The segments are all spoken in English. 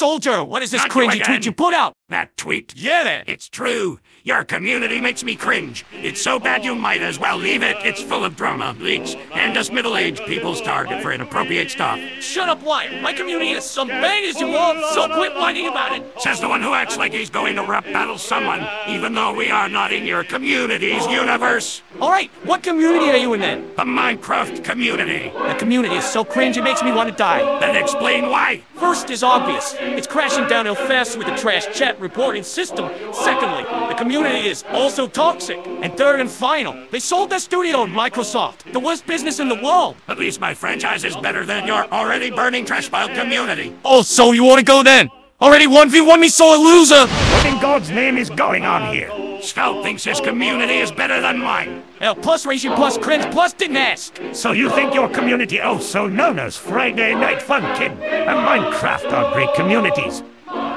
Soldier, what is this Not again. tweet you put out? That tweet. Yeah. It's true. Your community makes me cringe. It's so bad you might as well leave it. It's full of drama, leaks, and us middle-aged people's target for inappropriate stuff. Shut up, Wyatt. My community is some bangers you love, so quit whining about it. Says the one who acts like he's going to rap battle someone, even though we are not in your community's universe. All right, what community are you in then? The Minecraft community. The community is so cringe it makes me want to die. Then explain why. First is obvious. It's crashing downhill fast with the trash chat reporting system. Secondly, the community is also toxic. And third and final, they sold their studio to Microsoft, the worst business in the world. At least my franchise is better than your already burning trash pile community. Oh, so you want to go then? Already 1v1 me, so a loser. What in God's name is going on here? Scout thinks his community is better than mine. Hell, plus Ration, plus cringe, plus didn't ask. So you think your community, oh, also known as Friday Night Funkin' and Minecraft, are great communities?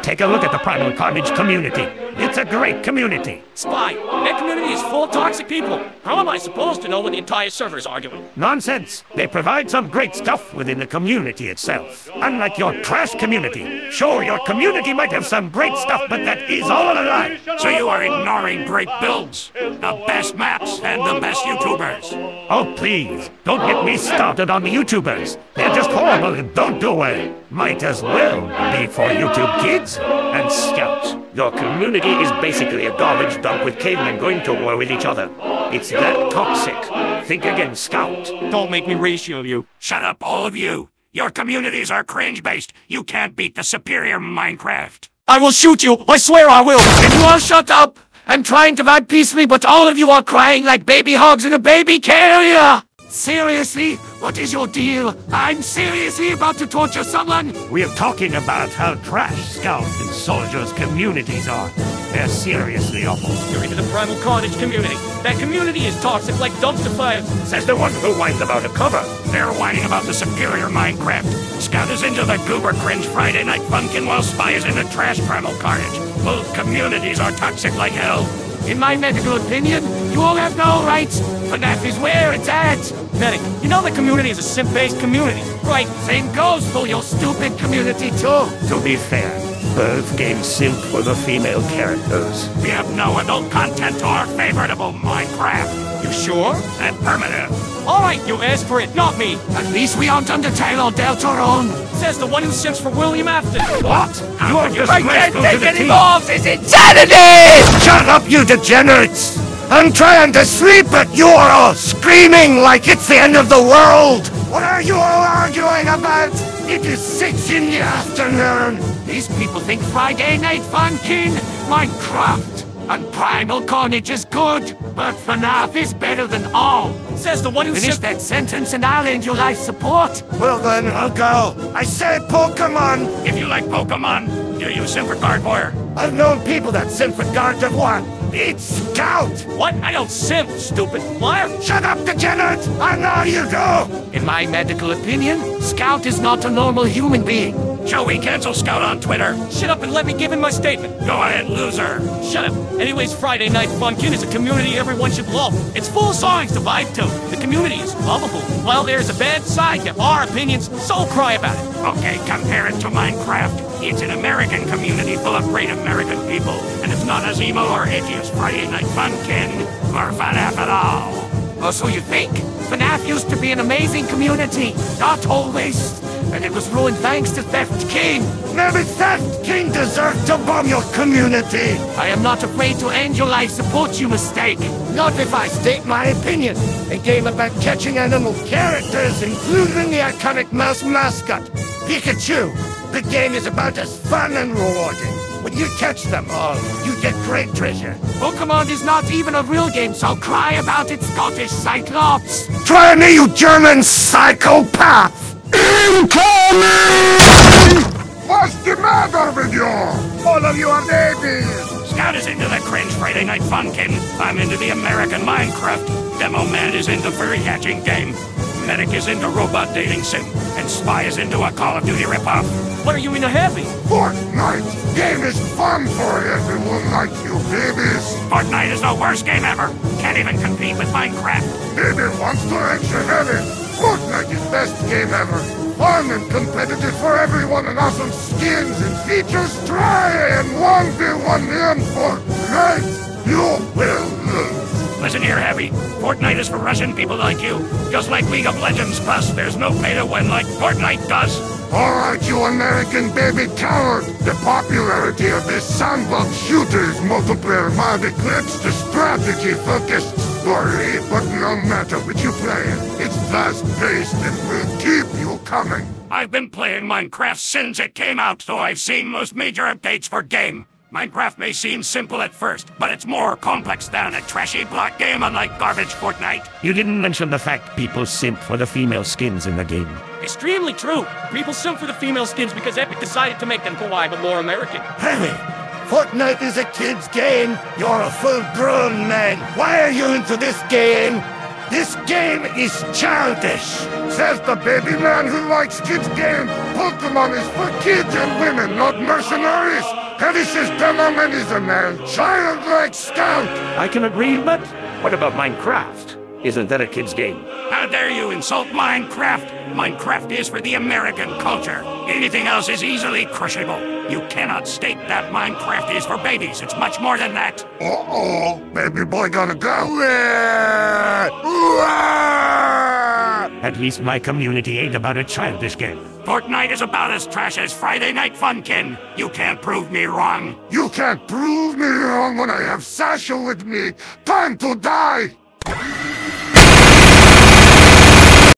Take a look at the Primal Carnage community. It's a great community. Spy, that community is full of toxic people. How am I supposed to know when the entire server is arguing? Nonsense. They provide some great stuff within the community itself. Unlike your trash community. Sure, your community might have some great stuff, but that is all a lie. So you are ignoring great builds, the best maps, and the best YouTubers. Oh, please. Don't get me started on the YouTubers. They're just horrible and don't do well. Might as well be for YouTube kids and scouts. Your community is basically a garbage dump with cavemen going to war with each other. It's that toxic. Think again, Scout. Don't make me ratio you. Shut up, all of you. Your communities are cringe-based. You can't beat the superior Minecraft. I will shoot you. I swear I will. And you all shut up. I'm trying to vibe peacefully, but all of you are crying like baby hogs in a baby carrier. Seriously? What is your deal? I'm seriously about to torture someone? We're talking about how trash Scout and Soldiers communities are. They're seriously awful. You're into the Primal Carnage community. That community is toxic like dumpster fire. Says the one who whines about a cover. They're whining about the superior Minecraft. Scout is into the goober cringe Friday Night Funkin' while Spy is into trash Primal Carnage. Both communities are toxic like hell. In my medical opinion, you all have no rights. but that is where it's at. Medic, you know the community is a simp-based community, right? Same goes for your stupid community too. To be fair, both games simp for the female characters. We have no adult content to our favoriteable Minecraft. You sure? And permanent. All right, you asked for it, not me. At least we aren't Undertale or Deltarune. Says the one who simps for William Afton. What? You are I can't to take the any more of this insanity! Shut up, you degenerates! I'm trying to sleep, but you are all screaming like it's the end of the world! What are you all arguing about? It is six in the afternoon! These people think Friday Night Funkin', Minecraft, and Primal Carnage is good, but FNAF is better than all. Says the one who Finish that sentence and I'll end your life support. Well then, I'll go. I said Pokemon! If you like Pokemon, do you simp for Gardevoir? I've known people that simp for Gardevoir. It's Scout! What? I don't simp, stupid liar. Shut up, degenerate! I know you do! In my medical opinion, Scout is not a normal human being. Joey, cancel Scout on Twitter. Shut up and let me give in my statement. Go ahead, loser. Shut up. Anyways, Friday Night Funkin' is a community everyone should love. It's full of songs to vibe to. The community is lovable. While there's a bad side to our opinions, so cry about it. Okay, compare it to Minecraft. It's an American community full of great American people, and it's not as emo or edgy as Friday Night Funkin' or FNAF at all. Oh, so you think? FNAF used to be an amazing community. Not always. And it was ruined thanks to Theft King. Maybe Theft King deserved to bomb your community. I am not afraid to end your life support you mistake. Not if I state my opinion. A game about catching animal characters, including the iconic mouse mascot, Pikachu. The game is about as fun and rewarding. When you catch them all, you get great treasure. Pokemon is not even a real game, so cry about it, Scottish Cyclops. Try me, you German psychopath! Incoming! What's the matter with you? All of you are babies! Scout is into the cringe Friday Night Funkin'. I'm into the American Minecraft. Demoman is into furry hatching game. Medic is into robot dating sim. And Spy is into a Call of Duty ripoff. What are you into heavy? Fortnite! Game is fun for everyone like you babies! Fortnite is the worst game ever. Can't even compete with Minecraft. Baby wants to extra heavy! Fortnite is best game ever! fun and competitive for everyone and awesome skins and features. Try and 1v1 me on Fortnite. You will lose. Listen here, Heavy. Fortnite is for Russian people like you. Just like League of Legends Plus, there's no pay to win like Fortnite does. Alright, you American baby coward! The popularity of this sandbox shooter's multiplayer mod eclipsed the strategy-focused story, but no matter which you play, it's fast-paced and will keep you coming. I've been playing Minecraft since it came out, so I've seen most major updates for game. Minecraft may seem simple at first, but it's more complex than a trashy block game unlike garbage Fortnite. You didn't mention the fact people simp for the female skins in the game. Extremely true. People simp for the female skins because Epic decided to make them kawaii but more American. Heavy! Fortnite is a kid's game. You're a full-grown man. Why are you into this game? This game is childish. Says the baby man who likes kids' game. Pokemon is for kids and women, not mercenaries. Demoman is a man, childlike scout. I can agree, but what about Minecraft? Isn't that a kid's game? How dare you insult Minecraft? Minecraft is for the American culture. Anything else is easily crushable. You cannot state that Minecraft is for babies. It's much more than that. Uh-oh, baby boy gonna go. At least my community ain't about a childish game. Fortnite is about as trash as Friday Night Funkin'. You can't prove me wrong. You can't prove me wrong when I have Sasha with me. Time to die!